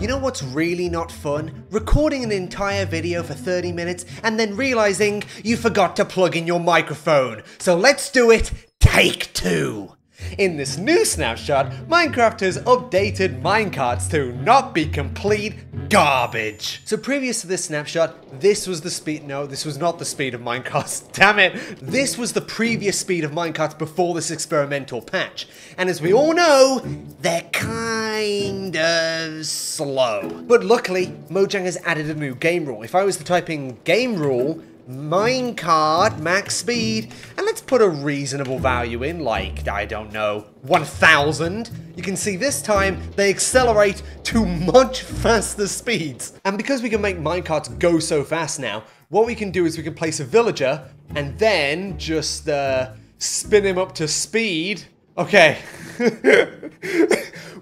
You know what's really not fun? Recording an entire video for 30 minutes and then realizing you forgot to plug in your microphone. So let's do it, take two. In this new snapshot, Minecraft has updated minecarts to not be complete garbage. So previous to this snapshot, this was the speed, no, this was not the speed of minecarts, damn it. This was the previous speed of minecarts before this experimental patch. And as we all know, they're kind of slow. But luckily, Mojang has added a new game rule. If I was to type in game rule, minecart max speed let's put a reasonable value in like I don't know 1000 you can see this time they accelerate to much faster speeds. And because we can make minecarts go so fast now what we can do is we can place a villager and then just uh, spin him up to speed. Okay.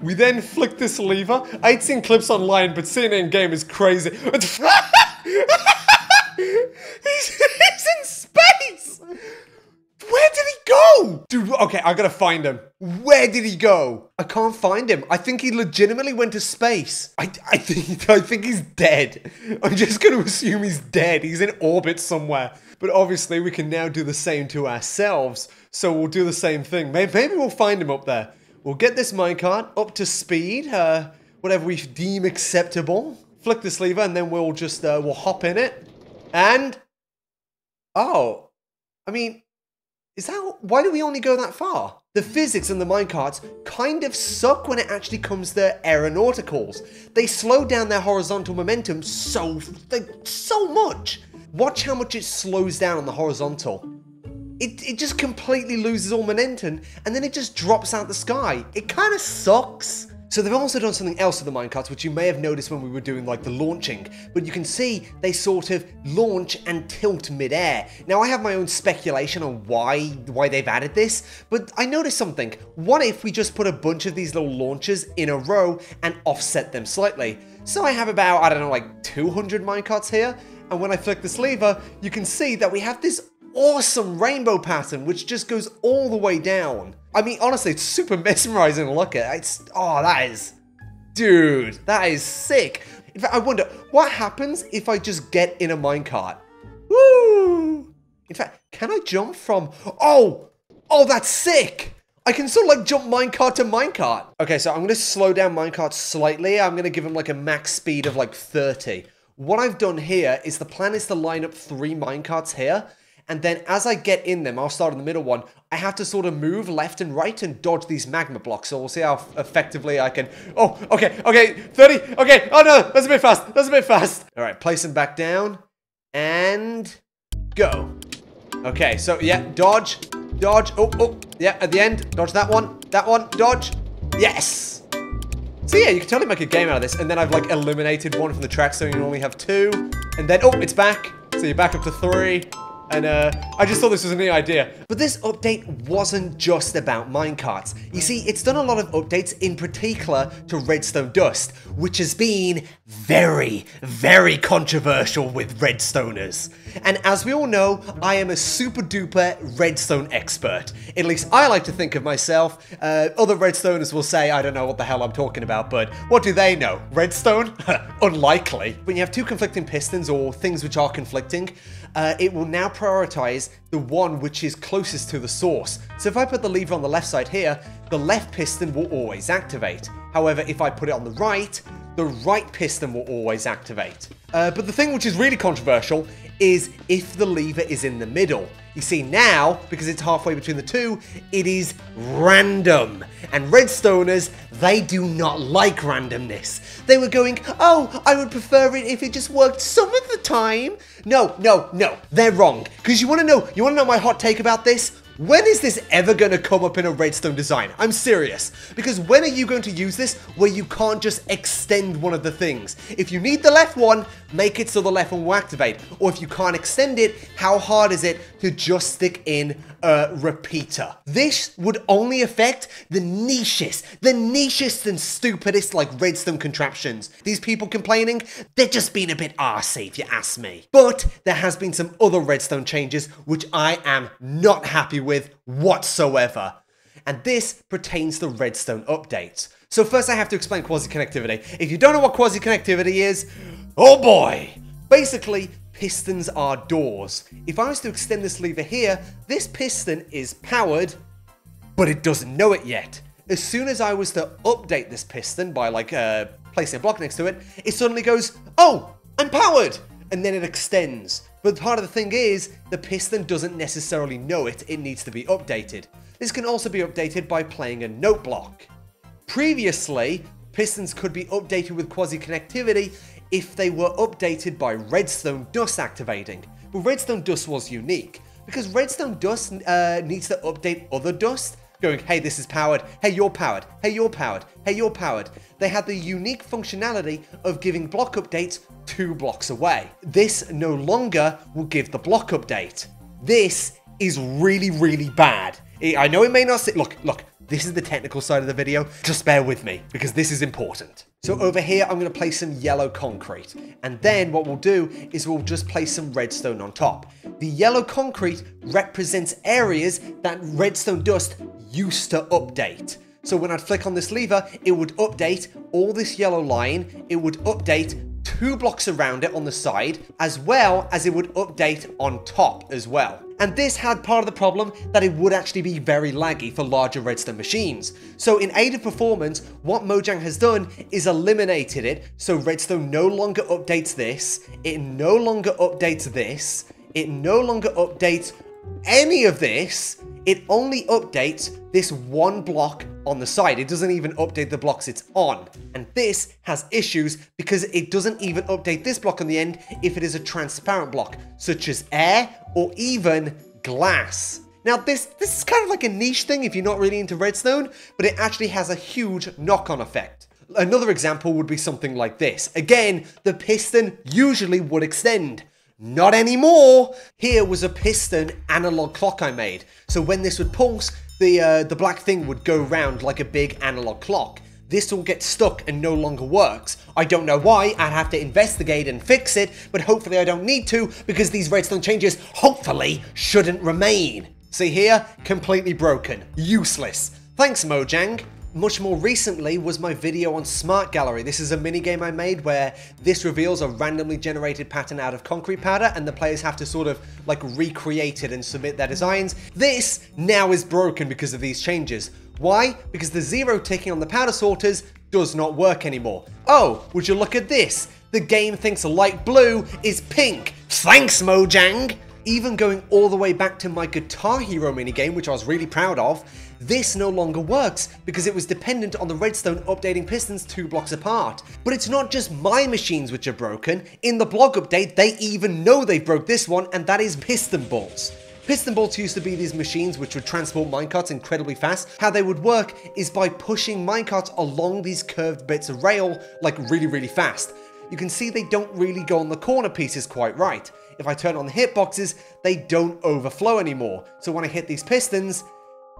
We then flick this lever. I'd seen clips online but seeing it in game is crazy He's, he's in space! Where did he go? Dude, okay, I gotta find him. Where did he go? I can't find him. I think he legitimately went to space. I, I think I think he's dead. I'm just gonna assume he's dead. He's in orbit somewhere. But obviously we can now do the same to ourselves. So we'll do the same thing. Maybe, maybe we'll find him up there. We'll get this minecart up to speed, uh, whatever we deem acceptable. Flick this lever and then we'll just, uh, we'll hop in it. And oh, I mean, is that why do we only go that far? The physics in the minecarts kind of suck when it actually comes to aeronauticals. They slow down their horizontal momentum so so much. Watch how much it slows down on the horizontal. It, it just completely loses all momentum and then it just drops out the sky. It kind of sucks. So they've also done something else with the minecarts, which you may have noticed when we were doing like the launching, but you can see they sort of launch and tilt mid-air. Now I have my own speculation on why, why they've added this, but I noticed something. What if we just put a bunch of these little launches in a row and offset them slightly? So I have about, I don't know, like 200 minecarts here, and when I flick this lever, you can see that we have this awesome rainbow pattern, which just goes all the way down. I mean, honestly, it's super mesmerizing to look at. It's, oh, that is, dude, that is sick. In fact, I wonder, what happens if I just get in a minecart? Woo! In fact, can I jump from, oh, oh, that's sick. I can sort of like jump minecart to minecart. Okay, so I'm gonna slow down minecart slightly. I'm gonna give him like a max speed of like 30. What I've done here is the plan is to line up three minecarts here and then as I get in them, I'll start in the middle one, I have to sort of move left and right and dodge these magma blocks. So we'll see how effectively I can... Oh, okay, okay, 30, okay, oh no, that's a bit fast, that's a bit fast. All right, place them back down, and go. Okay, so yeah, dodge, dodge, oh, oh, yeah, at the end, dodge that one, that one, dodge, yes. So yeah, you can totally make a game out of this, and then I've like eliminated one from the track, so you only have two, and then, oh, it's back. So you're back up to three, and uh, I just thought this was a neat idea. But this update wasn't just about minecarts. You see, it's done a lot of updates in particular to Redstone Dust, which has been very, very controversial with Redstoners. And as we all know, I am a super duper Redstone expert. At least I like to think of myself. Uh, other Redstoners will say, I don't know what the hell I'm talking about, but what do they know? Redstone? Unlikely. When you have two conflicting pistons or things which are conflicting, uh, it will now prioritize the one which is closest to the source. So if I put the lever on the left side here, the left piston will always activate. However, if I put it on the right, the right piston will always activate. Uh, but the thing which is really controversial is if the lever is in the middle. You see now, because it's halfway between the two, it is random. And Redstoners, they do not like randomness. They were going, oh, I would prefer it if it just worked some of the time. No, no, no, they're wrong. Because you want to know, you want to know my hot take about this? When is this ever going to come up in a redstone design? I'm serious. Because when are you going to use this where you can't just extend one of the things? If you need the left one, make it so the left one will activate. Or if you can't extend it, how hard is it to just stick in a repeater? This would only affect the nichest, the nichest and stupidest like redstone contraptions. These people complaining, they're just being a bit arsey if you ask me. But there has been some other redstone changes which I am not happy with whatsoever. And this pertains to redstone updates. So first I have to explain quasi-connectivity. If you don't know what quasi-connectivity is, oh boy! Basically, pistons are doors. If I was to extend this lever here, this piston is powered, but it doesn't know it yet. As soon as I was to update this piston by like uh, placing a block next to it, it suddenly goes, oh, I'm powered! And then it extends. But part of the thing is, the piston doesn't necessarily know it, it needs to be updated. This can also be updated by playing a note block. Previously, pistons could be updated with quasi-connectivity if they were updated by redstone dust activating. But redstone dust was unique, because redstone dust uh, needs to update other dust, going, hey, this is powered, hey, you're powered, hey, you're powered, hey, you're powered. They had the unique functionality of giving block updates two blocks away. This no longer will give the block update. This is really, really bad. I know it may not sit, look, look, this is the technical side of the video. Just bear with me because this is important. So over here, I'm going to place some yellow concrete. And then what we'll do is we'll just place some redstone on top. The yellow concrete represents areas that redstone dust used to update. So when I'd flick on this lever, it would update all this yellow line. It would update two blocks around it on the side, as well as it would update on top as well. And this had part of the problem that it would actually be very laggy for larger redstone machines. So in aid of performance, what Mojang has done is eliminated it, so redstone no longer updates this, it no longer updates this, it no longer updates any of this, it only updates this one block on the side. It doesn't even update the blocks it's on. And this has issues because it doesn't even update this block on the end if it is a transparent block, such as air or even glass. Now this, this is kind of like a niche thing if you're not really into redstone, but it actually has a huge knock-on effect. Another example would be something like this. Again, the piston usually would extend. Not anymore! Here was a piston analog clock I made. So when this would pulse, the, uh, the black thing would go round like a big analog clock. This will get stuck and no longer works. I don't know why, I'd have to investigate and fix it, but hopefully I don't need to because these redstone changes hopefully shouldn't remain. See here? Completely broken. Useless. Thanks Mojang. Much more recently was my video on Smart Gallery. This is a mini game I made where this reveals a randomly generated pattern out of concrete powder and the players have to sort of like recreate it and submit their designs. This now is broken because of these changes. Why? Because the zero ticking on the powder sorters does not work anymore. Oh, would you look at this? The game thinks light blue is pink. Thanks, Mojang! Even going all the way back to my Guitar Hero minigame, which I was really proud of, this no longer works because it was dependent on the redstone updating pistons two blocks apart. But it's not just my machines which are broken. In the blog update, they even know they broke this one, and that is piston bolts. Piston bolts used to be these machines which would transport minecarts incredibly fast. How they would work is by pushing minecarts along these curved bits of rail like really, really fast. You can see they don't really go on the corner pieces quite right. If I turn on the hitboxes, they don't overflow anymore. So when I hit these pistons,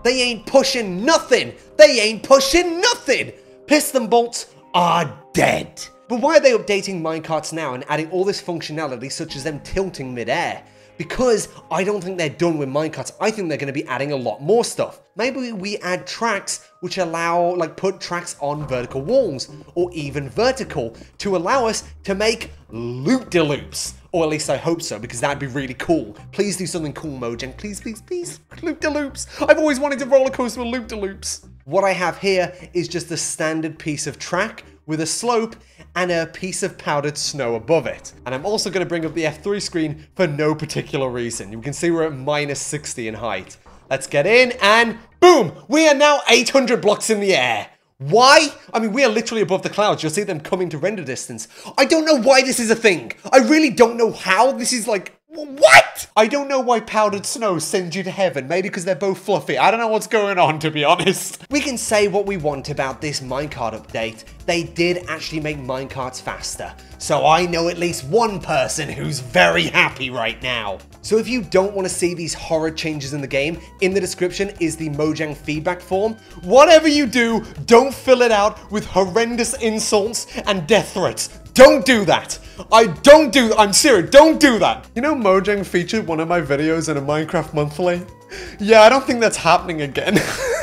they ain't pushing nothing. They ain't pushing nothing. Piston bolts are dead. But why are they updating minecarts now and adding all this functionality such as them tilting midair? Because I don't think they're done with minecarts. I think they're going to be adding a lot more stuff. Maybe we add tracks which allow, like put tracks on vertical walls or even vertical to allow us to make loop-de-loops. Or at least I hope so, because that'd be really cool. Please do something cool, Mojang. Please, please, please. Loop-de-loops. I've always wanted to roller coaster with loop-de-loops. What I have here is just a standard piece of track with a slope and a piece of powdered snow above it. And I'm also going to bring up the F3 screen for no particular reason. You can see we're at minus 60 in height. Let's get in and boom! We are now 800 blocks in the air. Why? I mean, we are literally above the clouds. You'll see them coming to render distance. I don't know why this is a thing. I really don't know how this is like what? I don't know why powdered snow sends you to heaven. Maybe because they're both fluffy. I don't know what's going on, to be honest. We can say what we want about this minecart update. They did actually make minecarts faster. So I know at least one person who's very happy right now. So if you don't want to see these horror changes in the game, in the description is the Mojang feedback form. Whatever you do, don't fill it out with horrendous insults and death threats. Don't do that. I don't do I'm serious, don't do that. You know Mojang featured one of my videos in a Minecraft Monthly? Yeah, I don't think that's happening again.